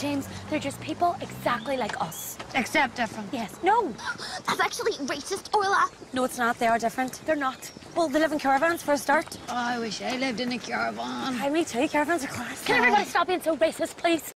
James, they're just people exactly like us. Except different. Yes. No. That's actually racist, Orla. No, it's not. They are different. They're not. Well, they live in caravans for a start. Oh, I wish I lived in a caravan. I, me too. Caravans are class. Can everybody stop being so racist, please?